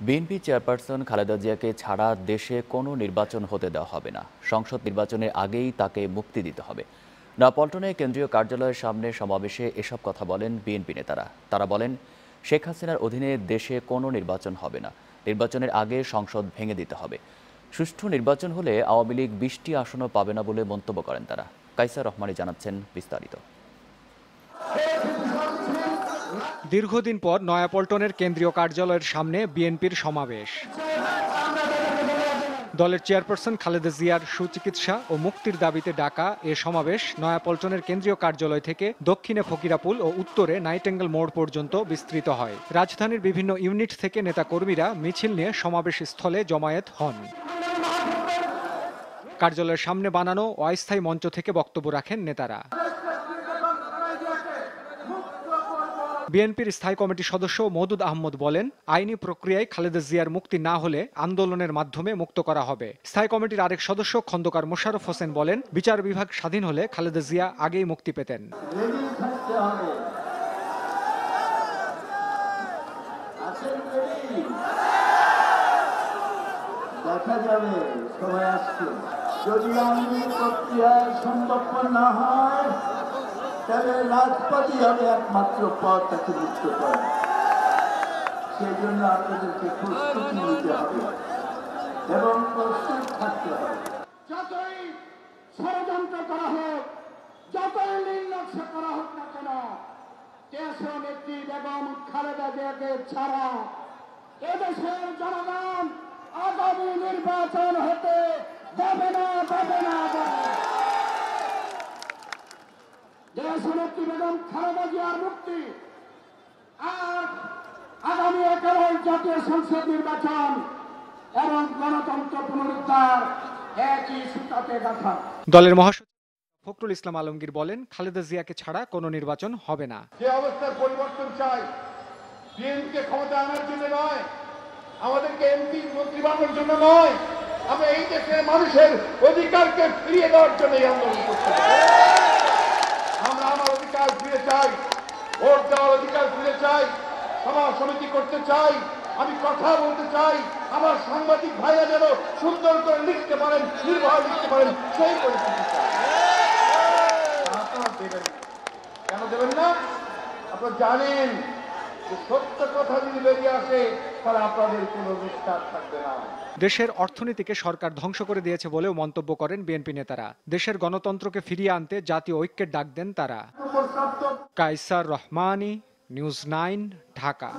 BNP chairperson Khaleda জিয়াকে ছাড়া দেশে কোনো নির্বাচন হতে দেওয়া হবে না। সংসদ নির্বাচনের আগেই তাকে মুক্তি দিতে হবে। নয়াপল্টনে কেন্দ্রীয় কার্যালয়ের সামনে সমাবেশে এসব কথা বলেন বিএনপি নেতারা। তারা বলেন, শেখ হাসিনার অধীনে দেশে কোনো নির্বাচন হবে না। নির্বাচনের আগে সংসদ ভেঙে দিতে হবে। সুষ্ঠু নির্বাচন হলে আওয়ামী লীগ বিশটি আসনও পাবে না বলে মন্তব্য করেন তারা। কাইসার রহমানি জানাচ্ছেন বিস্তারিত। দীর্ঘদিন পর নয়াপল্টনের কেন্দ্রীয় কার্যালয়ের সামনে বিএনপির সমাবেশ। দলের চেয়ারপারসন খালেদা জিয়ার সুচিকিৎসা ও মুক্তির দাবিতে ডাকা এ সমাবেশ নয়াপল্টনের কেন্দ্রীয় কার্যালয় থেকে দক্ষিণে ফকিরাপুল ও উত্তরে নাইটেঙ্গেল মোড় পর্যন্ত বিস্তৃত হয়। রাজধানীর বিভিন্ন ইউনিট থেকে নেতাকর্মীরা মিছিল নিয়ে সমাবেশ স্থলে জমায়েত হন। কার্যালয়ের সামনে বানানো অস্থায়ী মঞ্চ থেকে বক্তব্য রাখেন নেতারা। বিএনপির স্থায়ী কমিটির সদস্য মওদুদ আহমদ বলেন, আইনি প্রক্রিয়ায় খালেদা জিয়ার মুক্তি না হলে আন্দোলনের মাধ্যমে মুক্ত করা হবে। স্থায়ী কমিটির আরেক সদস্য খন্দকার মোশারফ হোসেন বলেন, বিচার বিভাগ স্বাধীন হলে খালেদা জিয়া আগেই মুক্তি পেতেন। দেখা যাবে সময় আসছে। যদি আইনি প্রক্রিয়ায় সম্ভবপর না হয় তাহলে রাজপথই হবে একমাত্র পথ তাকে মুক্ত করা। সেই জন্য আপনাদেরকে প্রস্তুতি নিতে হবে এবং প্রস্তুত থাকতে হবে। যতই ষড়যন্ত্র করা হোক, যতই নির্লক্ষ্য করা হোক না কেন দেশ নেত্রী বেগম খালেদা জিয়াকে ছাড়া এদেশের জনগণ আগামী নির্বাচন হতে দেবে না দেবে না, দেবে না। দেশ নেত্রী বেগম? খালেদা জিয়ার মুক্তি। আর আগামী একেবারে জাতীয় সংসদ নির্বাচন এবং গণতন্ত্র পুনরুদ্ধার একই সূত্রতে গাথা দলের মহাসচিব ফখরুল ইসলাম আলমগীর বলেন খালেদা জিয়াকে ছাড়া কোনো নির্বাচন হবে না। যে অবস্থার পরিবর্তন চাই বিএনপিকে ক্ষমতা আনার জন্য নয় আমাদেরকে এমপি মন্ত্রী বানানোর জন্য নয় আমরা এই দেশের মানুষের অধিকারকে ফিরিয়ে দেওয়ার জন্য এই আন্দোলন করতে অধিকার ফিরে চাই। ভোট দেওয়ার অধিকার ফিরে চাই। সভা সমিতি করতে চাই। আমি কথা বলতে চাই। আমার সাংবাদিক ভাইয়া যেন সুন্দর করে লিখতে পারেন, নির্ভয় লিখতে পারেন, সেই পরিস্থিতি। কেন দেবেন না? আপনারা জানেন সত্য কথা যদি বেরিয়ে আসে তাহলে আপনাদের কোনো নিষ্ঠার থাকবে না। দেশের অর্থনীতিকে সরকার ধ্বংস করে দিয়েছে বলেও মন্তব্য করেন বিএনপি নেতারা। দেশের গণতন্ত্রকে ফিরিয়ে আনতে জাতীয় ঐক্যের ডাক দেন তারা। Kaiser Rahmani news nine Dhaka.